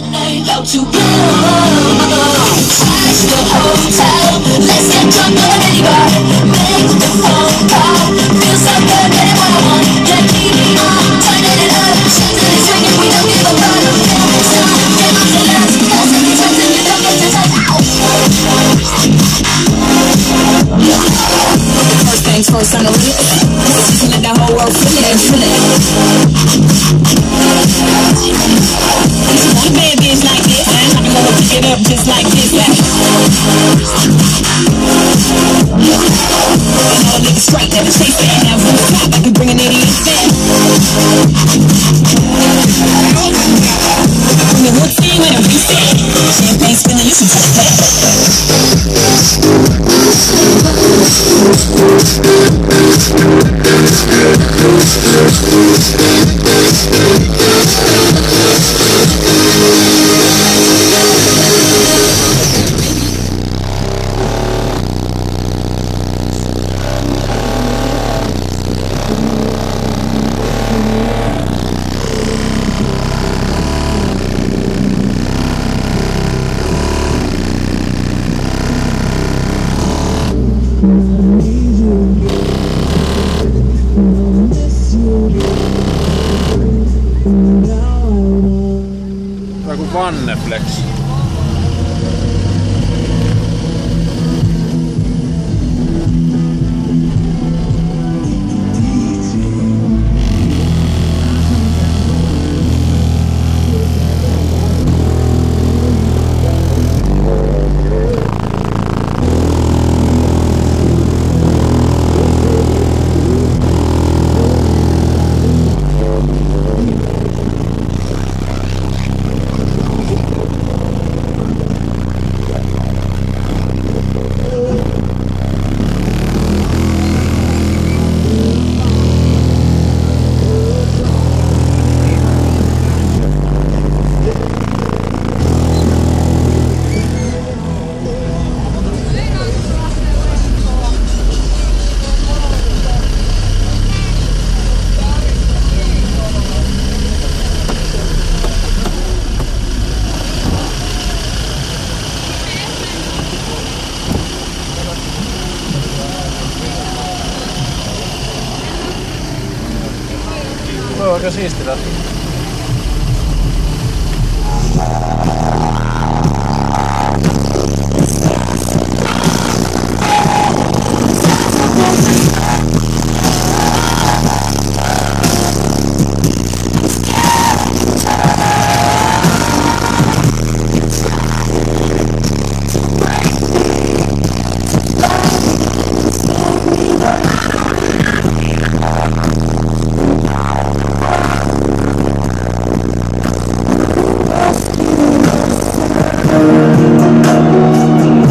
How to go? The hotel. Let's get drunk it up just like this. And all niggas straight, never chase it. Now from the top, I can bring an idiot in. Bring the wood team and a reset. Champagne spilling, you should take that. On kuin on aika siistilä. Thank うん。